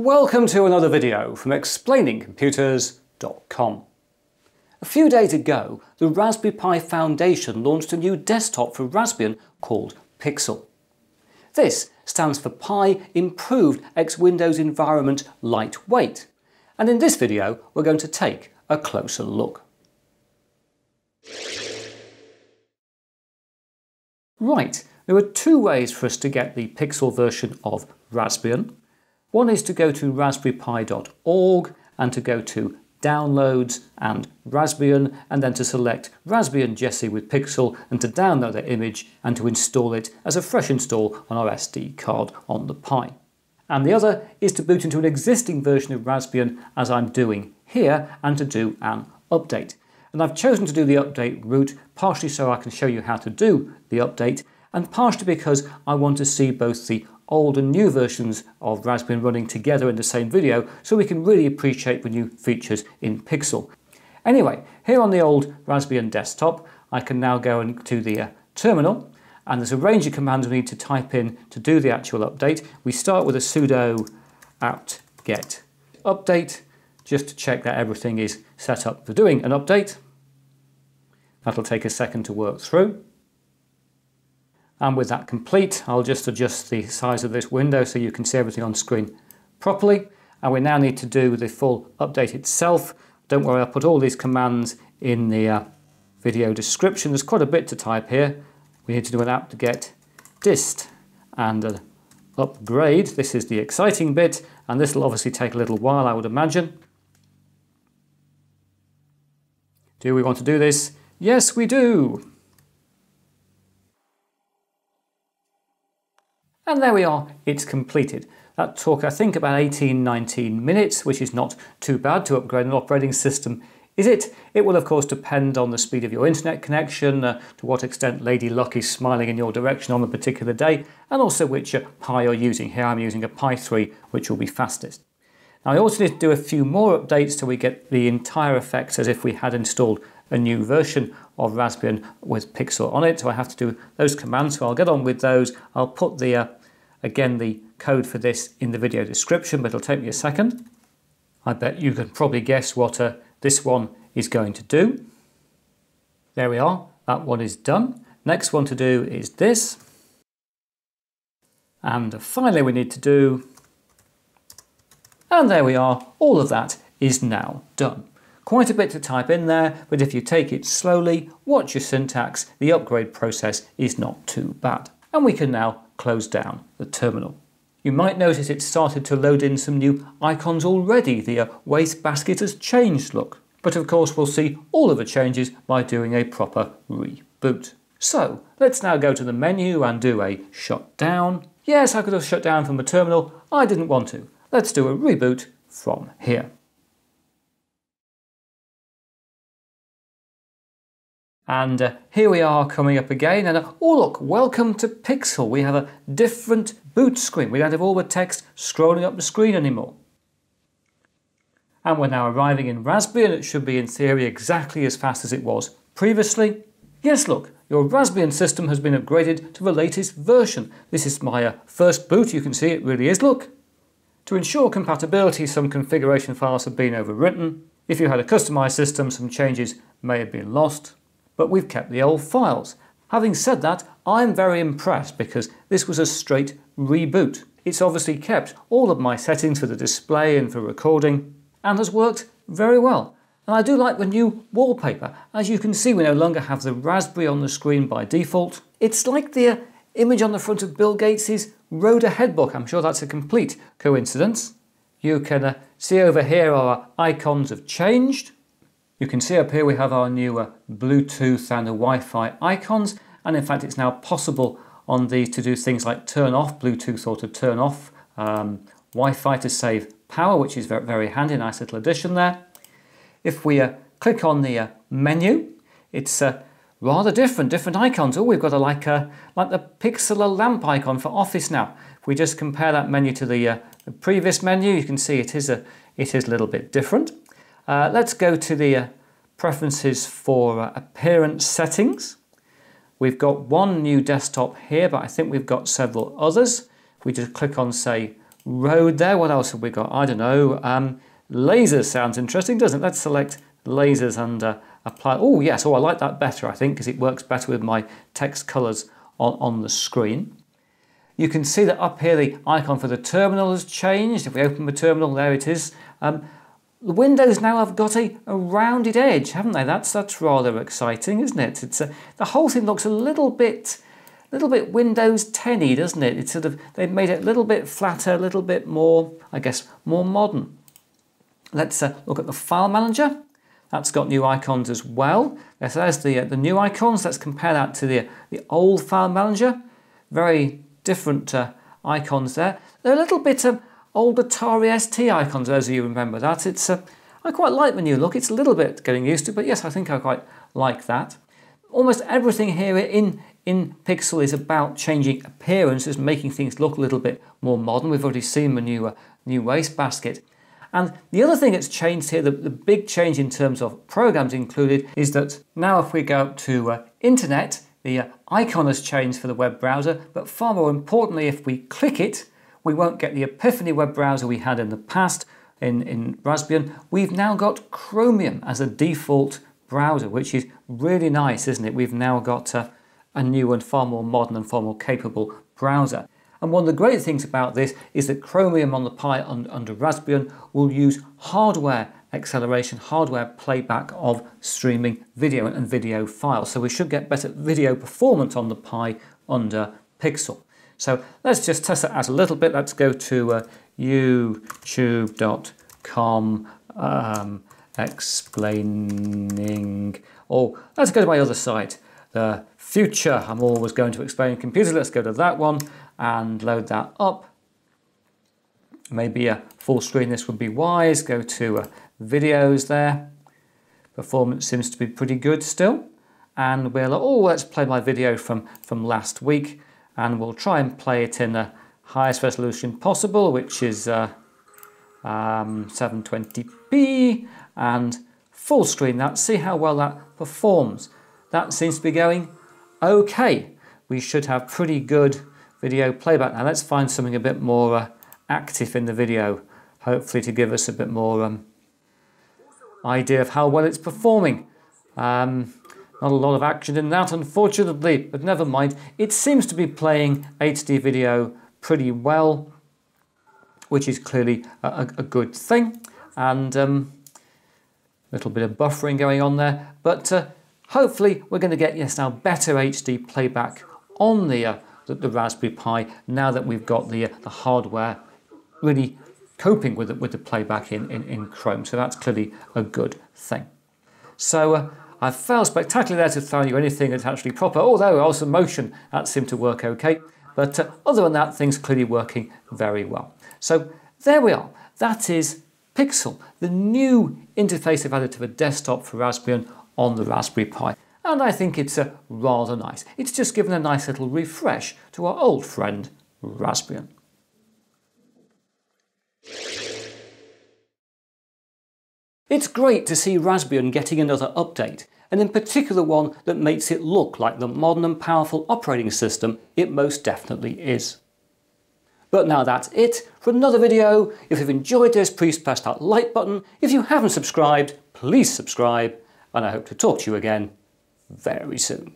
Welcome to another video from explainingcomputers.com. A few days ago, the Raspberry Pi Foundation launched a new desktop for Raspbian called Pixel. This stands for Pi Improved X Windows Environment Lightweight, and in this video we're going to take a closer look. Right, there are two ways for us to get the Pixel version of Raspbian. One is to go to raspberrypi.org and to go to Downloads and Raspbian and then to select Raspbian Jessie with Pixel and to download that image and to install it as a fresh install on our SD card on the Pi. And the other is to boot into an existing version of Raspbian as I'm doing here and to do an update. And I've chosen to do the update route partially so I can show you how to do the update and partially because I want to see both the old and new versions of Raspbian running together in the same video so we can really appreciate the new features in Pixel. Anyway, here on the old Raspbian desktop, I can now go into the uh, terminal and there's a range of commands we need to type in to do the actual update. We start with a sudo apt get update just to check that everything is set up for doing an update. That'll take a second to work through. And with that complete, I'll just adjust the size of this window so you can see everything on screen properly. And we now need to do the full update itself. Don't worry, I'll put all these commands in the uh, video description. There's quite a bit to type here. We need to do an apt-get dist and an upgrade. This is the exciting bit, and this will obviously take a little while, I would imagine. Do we want to do this? Yes, we do. And there we are, it's completed. That took, I think, about 18, 19 minutes, which is not too bad to upgrade an operating system, is it? It will, of course, depend on the speed of your internet connection, uh, to what extent Lady Luck is smiling in your direction on a particular day, and also which uh, Pi you're using. Here I'm using a Pi 3, which will be fastest. Now, I also need to do a few more updates so we get the entire effect as if we had installed a new version of Raspbian with Pixel on it. So I have to do those commands. So I'll get on with those. I'll put the uh, Again, the code for this in the video description, but it'll take me a second. I bet you can probably guess what uh, this one is going to do. There we are, that one is done. Next one to do is this. And finally we need to do, and there we are, all of that is now done. Quite a bit to type in there, but if you take it slowly, watch your syntax, the upgrade process is not too bad. And we can now close down the terminal. You might notice it started to load in some new icons already. The uh, wastebasket has changed look. But of course we'll see all of the changes by doing a proper reboot. So let's now go to the menu and do a shutdown. Yes, I could have shut down from the terminal. I didn't want to. Let's do a reboot from here. And uh, here we are coming up again. And uh, oh, look, welcome to Pixel. We have a different boot screen. We don't have all the text scrolling up the screen anymore. And we're now arriving in Raspbian. and it should be, in theory, exactly as fast as it was previously. Yes, look, your Raspbian system has been upgraded to the latest version. This is my uh, first boot. You can see it really is. Look. To ensure compatibility, some configuration files have been overwritten. If you had a customized system, some changes may have been lost but we've kept the old files. Having said that, I'm very impressed because this was a straight reboot. It's obviously kept all of my settings for the display and for recording and has worked very well. And I do like the new wallpaper. As you can see, we no longer have the raspberry on the screen by default. It's like the uh, image on the front of Bill Gates' Road Ahead book. I'm sure that's a complete coincidence. You can uh, see over here our icons have changed. You can see up here we have our newer Bluetooth and Wi-Fi icons and in fact it's now possible on these to do things like turn off Bluetooth or to turn off um, Wi-Fi to save power which is very, very handy, nice little addition there. If we uh, click on the uh, menu it's uh, rather different, different icons. Oh, we've got a like a like the Pixel lamp icon for Office now. If we just compare that menu to the, uh, the previous menu, you can see it is a it is a little bit different. Uh, let's go to the uh, preferences for uh, appearance settings. We've got one new desktop here, but I think we've got several others. We just click on, say, road there. What else have we got? I don't know. Um, lasers sounds interesting, doesn't it? Let's select lasers and uh, apply. Oh, yes. Oh, I like that better, I think, because it works better with my text colors on, on the screen. You can see that up here the icon for the terminal has changed. If we open the terminal, there it is. Um, the windows now have got a, a, rounded edge, haven't they? That's that's rather exciting, isn't it? It's a, the whole thing looks a little bit, little bit Windows 10y, doesn't it? It's sort of they've made it a little bit flatter, a little bit more, I guess, more modern. Let's uh, look at the file manager. That's got new icons as well. So there's the uh, the new icons. Let's compare that to the the old file manager. Very different uh, icons there. They're a little bit of old Atari ST icons, those of you remember that. It's uh, I quite like the new look. It's a little bit getting used to, but yes, I think I quite like that. Almost everything here in in Pixel is about changing appearances, making things look a little bit more modern. We've already seen the new uh, new wastebasket. And the other thing that's changed here, the, the, big change in terms of programs included, is that now if we go to uh, Internet, the uh, icon has changed for the web browser, but far more importantly, if we click it, we won't get the Epiphany web browser we had in the past in, in Raspbian. We've now got Chromium as a default browser, which is really nice, isn't it? We've now got a, a new and far more modern and far more capable browser. And one of the great things about this is that Chromium on the Pi under Raspbian will use hardware acceleration, hardware playback of streaming video and video files. So we should get better video performance on the Pi under Pixel. So let's just test that out a little bit. Let's go to uh, youtube.com um, explaining, or oh, let's go to my other site, the future. I'm always going to explain computers. Let's go to that one and load that up. Maybe a full screen this would be wise. Go to uh, videos there. Performance seems to be pretty good still. And we'll, oh, let's play my video from, from last week. And we'll try and play it in the highest resolution possible, which is uh, um, 720p and full screen that. See how well that performs. That seems to be going okay. We should have pretty good video playback. Now let's find something a bit more uh, active in the video, hopefully to give us a bit more um, idea of how well it's performing. Um, not a lot of action in that, unfortunately, but never mind. It seems to be playing HD video pretty well, which is clearly a, a good thing. And um, a little bit of buffering going on there, but uh, hopefully we're going to get, yes, now better HD playback on the, uh, the, the, Raspberry Pi now that we've got the, uh, the hardware really coping with it with the playback in, in, in Chrome. So that's clearly a good thing. So I've failed spectacularly there to tell you anything that's actually proper, although also motion, that seemed to work okay. But uh, other than that, things clearly working very well. So there we are. That is Pixel, the new interface they've added to the desktop for Raspbian on the Raspberry Pi. And I think it's uh, rather nice. It's just given a nice little refresh to our old friend Raspbian. It's great to see Raspbian getting another update, and in particular one that makes it look like the modern and powerful operating system it most definitely is. But now that's it for another video. If you've enjoyed this, please press that like button. If you haven't subscribed, please subscribe, and I hope to talk to you again very soon.